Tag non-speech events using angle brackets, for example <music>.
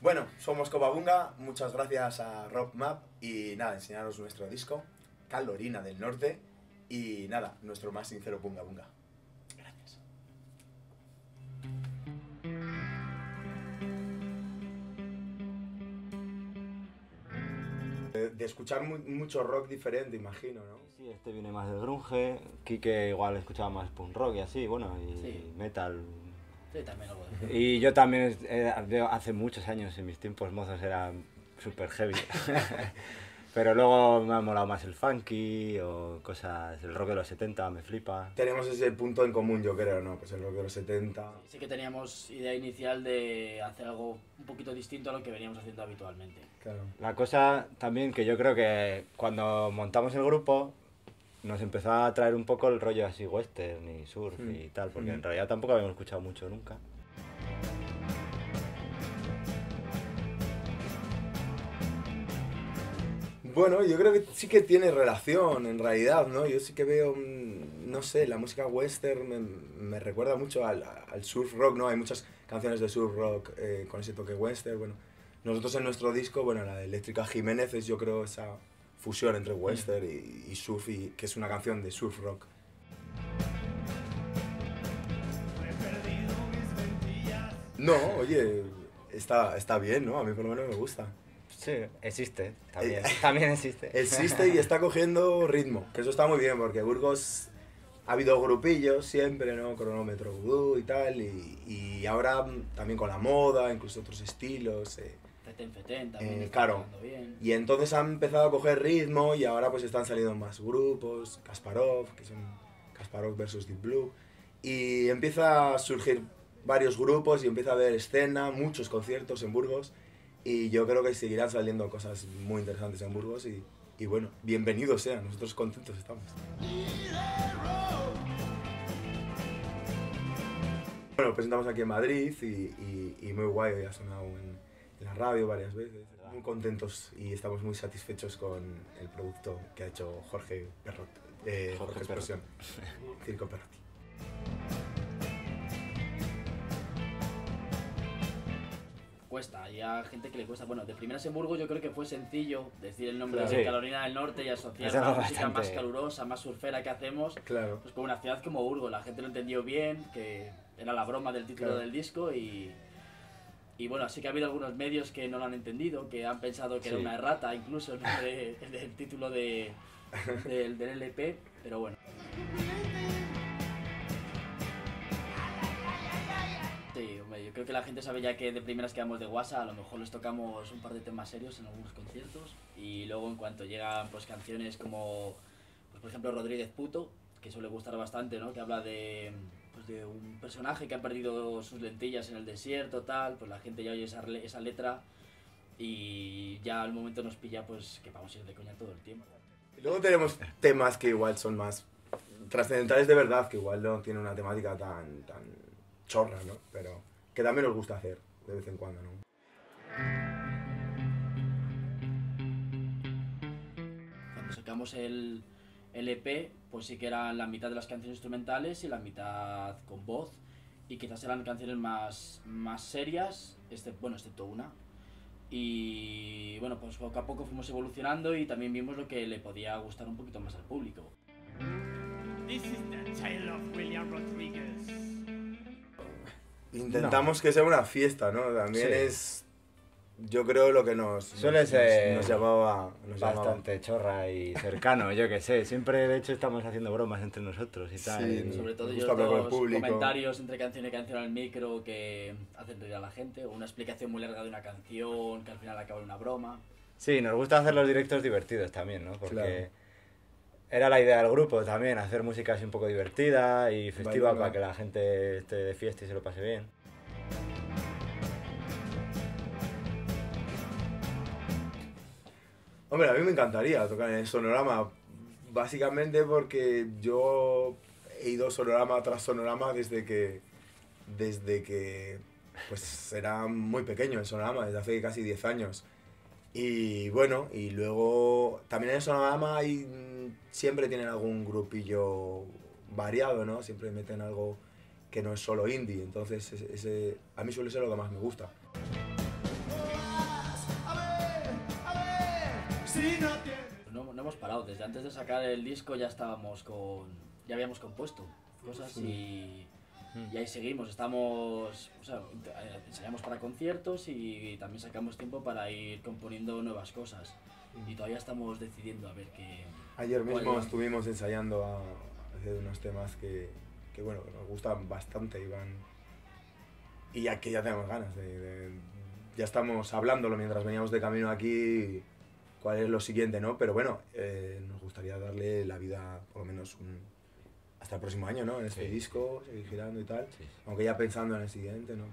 Bueno, somos Copabunga, muchas gracias a Rock Map y nada, enseñaros nuestro disco, Calorina del Norte y nada, nuestro más sincero Bunga Bunga. Gracias. De, de escuchar mu- mucho rock diferente, imagino, ¿no? Sí, este viene más del grunge, Kike igual escuchaba más punk rock y así, bueno, y Sí. metal. Sí, también algo de Y yo también, eh, de- hace muchos años, en mis tiempos mozos era súper heavy. <laughs> Pero luego me ha molado más el funky o cosas, el rock de los 70 me flipa. Tenemos ese punto en común, yo creo, ¿no? Pues el rock de los 70. Sí que teníamos idea inicial de hacer algo un poquito distinto a lo que veníamos haciendo habitualmente. Claro. La cosa también que yo creo que cuando montamos el grupo nos empezó a traer un poco el rollo así western y surf Mm. y tal, porque Mm. en realidad tampoco habíamos escuchado mucho nunca. Bueno, yo creo que sí que tiene relación en realidad, ¿no? Yo sí que veo, mm, no sé, la música western me, me recuerda mucho al, al surf rock, ¿no? Hay muchas canciones de surf rock eh, con ese toque western, bueno. Nosotros en nuestro disco, bueno, la de Eléctrica Jiménez es yo creo esa fusión entre western y, y surf, y, que es una canción de surf rock. No, oye, está, está bien, ¿no? A mí por lo menos me gusta. Sí, existe, también, Eh, <laughs> también existe. Existe y está cogiendo ritmo, que eso está muy bien, porque Burgos ha habido grupillos siempre, ¿no? Cronómetro vudú y tal, y, y ahora también con la moda, incluso otros estilos. eh, Feten también Eh, está claro. bien. Y entonces han empezado a coger ritmo y ahora pues están saliendo más grupos, Kasparov, que son Kasparov versus Deep Blue, y empieza a surgir varios grupos y empieza a haber escena, muchos conciertos en Burgos, y yo creo que seguirán saliendo cosas muy interesantes en Burgos y, y bueno, bienvenidos sean, nosotros contentos estamos. Bueno, presentamos aquí en Madrid y, y- y muy guay, ha sonado en la radio varias veces. Muy contentos y estamos muy satisfechos con el producto que ha hecho Jorge Perrot, eh, Jorge, Jorge Expresión, <laughs> Circo Perrotti. Cuesta, hay gente que le cuesta. Bueno, de primeras en Burgos yo creo que fue sencillo decir el nombre Claro. de Sí. Carolina del Norte y asociar la música más calurosa, más surfera que hacemos Claro. pues con una ciudad como Burgos. La gente lo entendió bien, que era la broma del título Claro. del disco y... Y bueno, sí que ha habido algunos medios que no lo han entendido, que han pensado que era una errata incluso el nombre del título de, del, del LP, pero bueno. Sí, hombre, yo creo que la gente sabe ya que de primeras quedamos de guasa, a lo mejor les tocamos un par de temas serios en algunos conciertos y luego en cuanto llegan pues canciones como pues, por ejemplo Rodríguez Puto, que suele gustar bastante, ¿no? Que habla de de un personaje que ha perdido sus lentillas en el desierto, tal, pues la gente ya oye esa, esa letra y ya al momento nos pilla pues que vamos a ir de coña todo el tiempo. Y luego tenemos temas que igual son más trascendentales de verdad, que igual no tienen una temática tan, tan chorra, ¿no? Pero que también nos gusta hacer de vez en cuando, ¿no? Cuando sacamos el, el EP, pues sí que eran la mitad de las canciones instrumentales y la mitad con voz. Y quizás eran canciones más, más serias, este, bueno, excepto una. Y bueno, pues poco a poco fuimos evolucionando y también vimos lo que le podía gustar un poquito más al público. This is the tale of William Rodriguez. Intentamos que sea una fiesta, ¿no? También Sí. es, yo creo, lo que nos, Suele nos, ser nos llamaba, nos llamaba. Bastante chorra y cercano, yo que sé. Siempre, de hecho, estamos haciendo bromas entre nosotros y tal. Sí, y- Sobre todo Nos yo los comentarios entre canción y canción al micro que hacen reír a la gente, o una explicación muy larga de una canción que al final acaba en una broma. Sí, nos gusta hacer los directos divertidos también, ¿no? Porque Claro. era la idea del grupo también, hacer música así un poco divertida y festiva Bailando. para que la gente esté de fiesta y se lo pase bien. Hombre, a mí me encantaría tocar en el sonorama, básicamente porque yo he ido sonorama tras sonorama desde que, desde que pues era muy pequeño el sonorama, desde hace casi 10 años. Y bueno, y luego también en sonorama mm, siempre tienen algún grupillo variado, ¿no? Siempre meten algo que no es solo indie, entonces a mí suele ser lo que más me gusta. No, no hemos parado, desde antes de sacar el disco ya estábamos con. ya habíamos compuesto cosas y. Y ahí seguimos, estamos, o sea, eh, ensayamos para conciertos y también sacamos tiempo para ir componiendo nuevas cosas. Y todavía estamos decidiendo a ver qué... Ayer mismo cuál- estuvimos ensayando a hacer unos temas que, que, bueno, que nos gustan bastante y van... Y ya que ya tenemos ganas de, de- Ya estamos hablándolo mientras veníamos de camino aquí, cuál es lo siguiente, ¿no? Pero bueno, eh, nos gustaría darle la vida, por lo menos, un, hasta el próximo año, ¿no? En este Sí. disco, seguir girando y tal. Sí. Aunque ya pensando en el siguiente, ¿no?